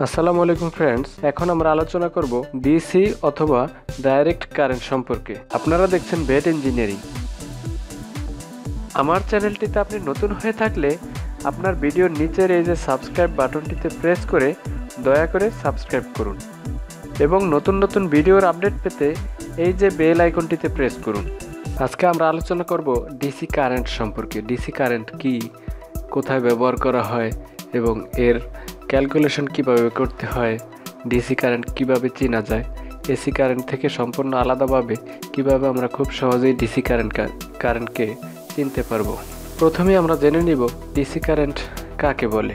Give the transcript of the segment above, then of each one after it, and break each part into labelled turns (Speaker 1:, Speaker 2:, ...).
Speaker 1: আসসালামু আলাইকুম ফ্রেন্ডস এখন আমরা আলোচনা করব ডিসি অথবা ডাইরেক্ট কারেন্ট সম্পর্কে। আপনারা দেখছেন বেড ইঞ্জিনিয়ারিং আমার চ্যানেলটিতে আপনি নতুন হয়ে থাকলে আপনার ভিডিওর নিচের এই যে সাবস্ক্রাইব বাটনটিতে প্রেস করে দয়া করে সাবস্ক্রাইব করুন এবং নতুন নতুন ভিডিওর আপডেট পেতে এই যে বেল আইকনটিতে প্রেস করুন। আজকে আমরা আলোচনা করব ডিসি কারেন্ট সম্পর্কে। ডিসি কারেন্ট কি? কোথায় ব্যবহার করা হয়? এবং এর ক্যালকুলেশন কীভাবে করতে হয়, ডিসি কারেন্ট কীভাবে চেনা যায়, এসি কারেন্ট থেকে সম্পূর্ণ আলাদাভাবে কীভাবে আমরা খুব সহজেই ডিসি কারেন্ট কারেন্টকে চিনতে পারব? প্রথমে আমরা জেনে নিব ডিসি কারেন্ট কাকে বলে।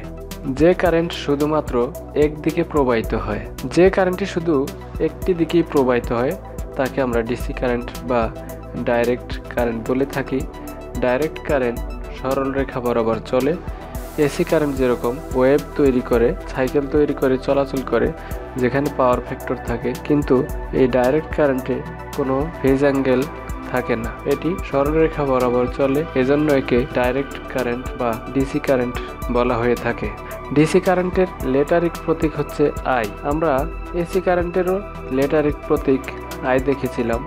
Speaker 1: যে কারেন্ট শুধুমাত্র একদিকে প্রবাহিত হয়, যে কারেন্টটি শুধু একটি দিকেই প্রবাহিত হয়, তাকে আমরা ডিসি কারেন্ট বা ডাইরেক্ট কারেন্ট বলে থাকি। ডাইরেক্ট কারেন্ট সরল রেখা বরাবর চলে এসি কারেন্ট যেরকম, ওয়েব তৈরি করে, সাইকেল তৈরি করে, চলাচল করে, যেখানে পাওয়ার ফ্যাক্টর থাকে, কিন্তু এই ডাইরেক্ট কারেন্টে কোনো ফেজ অ্যাঙ্গেল থাকে না। এটি সরলরেখা বরাবর চলে, এজন্য একে ডাইরেক্ট কারেন্ট বা ডিসি কারেন্ট বলা হয়ে থাকে। ডিসি কারেন্টের লেটারিক প্রতীক হচ্ছে আই আমরা এসি কারেন্টেরও লেটারিক প্রতীক আই দেখেছিলাম,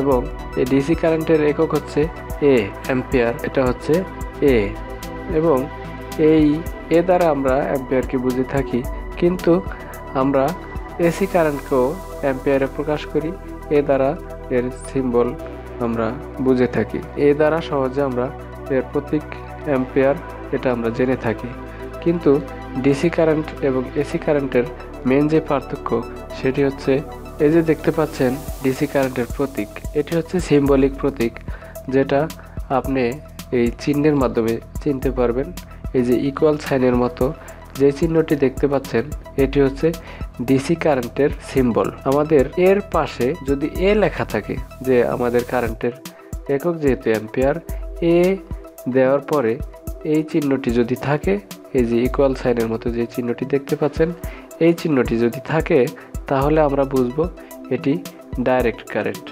Speaker 1: এবং এই ডিসি কারেন্টের একক হচ্ছে এ অ্যাম্পিয়ার এটা হচ্ছে এ এবং এই, এ দ্বারা আমরা অ্যাম্পিয়ারকে বুঝে থাকি, কিন্তু আমরা এসি কারেন্টকেও অ্যাম্পিয়ারে প্রকাশ করি, এ দ্বারা এর সিম্বল আমরা বুঝে থাকি। এ দ্বারা সহজে আমরা এর প্রতীক অ্যাম্পিয়ার, এটা আমরা জেনে থাকি। কিন্তু ডিসি কারেন্ট এবং এসি কারেন্টের মেন যে পার্থক্য, সেটি হচ্ছে, এই যে দেখতে পাচ্ছেন ডিসি কারেন্টের প্রতীক, এটি হচ্ছে সিম্বলিক প্রতীক, যেটা আপনি এই চিহ্নের মাধ্যমে চিনতে পারবেন। এই যে ইকুয়াল সাইনের মতো যে চিহ্নটি দেখতে পাচ্ছেন, এটি হচ্ছে ডিসি কারেন্টের সিম্বল আমাদের এর পাশে যদি এ লেখা থাকে, যে আমাদের কারেন্টের একক যেহেতু অ্যাম্পিয়ার এ দেওয়ার পরে এই চিহ্নটি যদি থাকে, এই যে ইকুয়াল সাইনের মতো যে চিহ্নটি দেখতে পাচ্ছেন, এই চিহ্নটি যদি থাকে, তাহলে আমরা বুঝব এটি ডাইরেক্ট কারেন্ট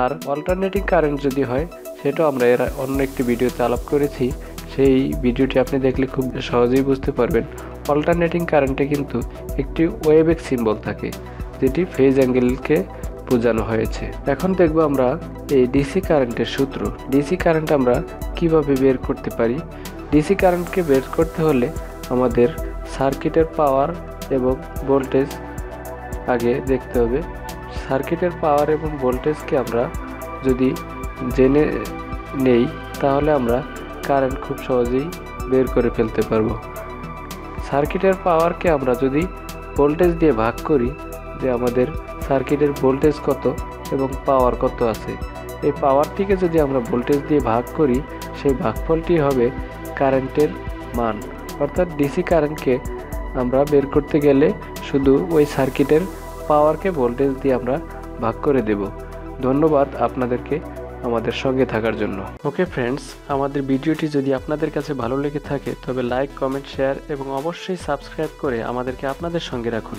Speaker 1: আর অল্টারনেটিং কারেন্ট যদি হয়, সেটাও আমরা এর অন্য একটি ভিডিওতে আলাপ করেছি। সেই ভিডিওটি আপনি দেখলে খুব সহজেই বুঝতে পারবেন। অল্টারনেটিং কারেন্টে কিন্তু একটি ওয়েবেক সিম্বল থাকে, যেটি ফেজ অ্যাঙ্গেলকে বোঝানো হয়েছে। এখন দেখব আমরা এই ডিসি কারেন্টের সূত্র। ডিসি কারেন্ট আমরা কীভাবে বের করতে পারি? ডিসি কারেন্টকে বের করতে হলে আমাদের সার্কিটের পাওয়ার এবং ভোল্টেজ আগে দেখতে হবে। সার্কিটের পাওয়ার এবং ভোল্টেজকে আমরা যদি জেনে নেই, তাহলে আমরা কারেন্ট খুব সহজেই বের করে ফেলতে পারব। সার্কিটের পাওয়ারকে আমরা যদি ভোল্টেজ দিয়ে ভাগ করি, যে আমাদের সার্কিটের ভোল্টেজ কত এবং পাওয়ার কত আছে, এই পাওয়ারটিকে যদি আমরা ভোল্টেজ দিয়ে ভাগ করি, সেই ভাগফলটি হবে কারেন্টের মান। অর্থাৎ ডিসি কারেন্টকে আমরা বের করতে গেলে শুধু ওই সার্কিটের পাওয়ারকে ভোল্টেজ দিয়ে আমরা ভাগ করে দেব। ধন্যবাদ আপনাদেরকে আমাদের সঙ্গে থাকার জন্য। ওকে ফ্রেন্ডস আমাদের ভিডিওটি যদি আপনাদের কাছে ভালো লেগে থাকে, তবে লাইক কমেন্ট শেয়ার এবং অবশ্যই সাবস্ক্রাইব করে আমাদেরকে আপনাদের সঙ্গে রাখুন।